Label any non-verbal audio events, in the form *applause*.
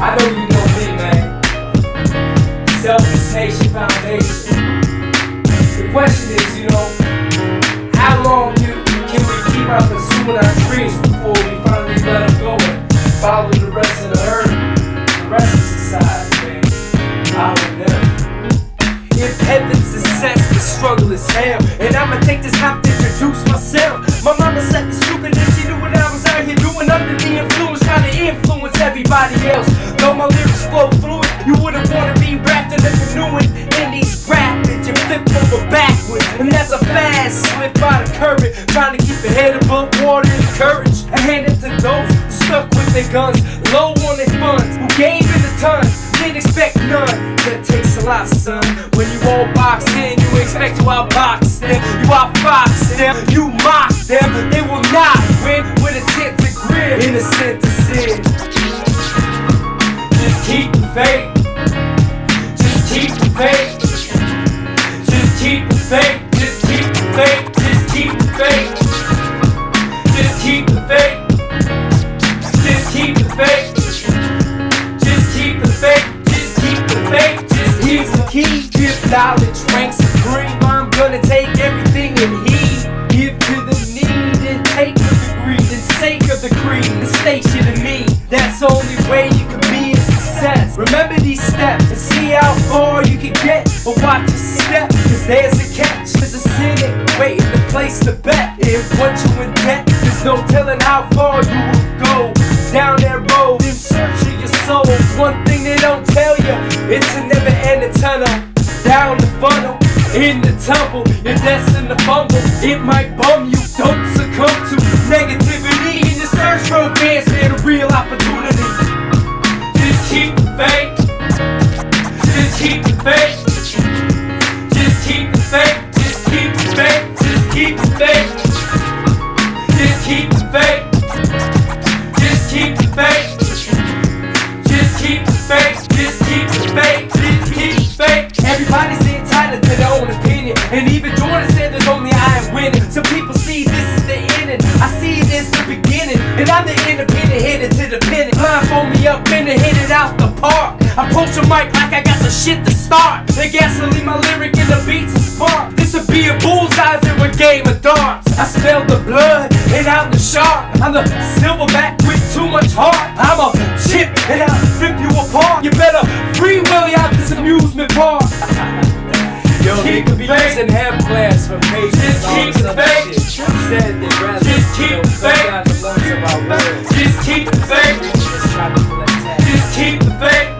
I know you know me, man. Selfless Nation Foundation. The question is, you know, how long do, can we keep on pursuing our dreams before we finally let them go and follow the rest of the herd, the rest of society, man? I don't know. If heaven's success, the struggle is hell. And I'ma take this time to introduce myself. My mama said current. Trying to keep your head above water and courage. And hand it to those stuck with their guns, low on their funds, who gave it a ton. Didn't expect none. That takes a lot, son. When you all box in, you expect to outbox them. You outfox them, you mock them. They will not win with a tip to grin. Innocent to sin. Just keep the faith. Just keep the faith. Faith. Just keep the faith. Just keep the faith. Just keep the key. Give knowledge, rank supreme. I'm gonna take everything in heed. Give to the need and take the greed and sake of the creed. The station to me. That's the only way you can be a success. Remember these steps and see how far you can get. But watch your step, cause there's a catch. There's a cynic waiting to place the bet. If what you in debt, there's no telling how far you will go. Down that road in search of your soul. One thing they don't tell you, it's a never ending tunnel. Down the funnel, in the tumble, you're destined to fumble. It might bum you, don't succumb to negativity. In the search for advancement, a real opportunity. Just keep the faith. Just keep the faith. Just keep the faith. Just keep the faith. Just keep the faith. Just keep the faith. See this is the ending. I see this the beginning. And I'm the independent headed to the pennant. Blindfold me up and hit it out the park. Approach the mic like I got some shit to start. The gasoline, my lyric, and the beats and spark. This'll be a bullseye in a game of darts. I smell the blood and I'm the shark. I'm the silverback with too much heart. I'm a chip and I'll rip you apart. You better free will out this amusement park. *laughs* Yo, Keep the be using hemp class for patience. Just keep the shit said they'd just keep the faith. Just keep the faith. Just keep the faith.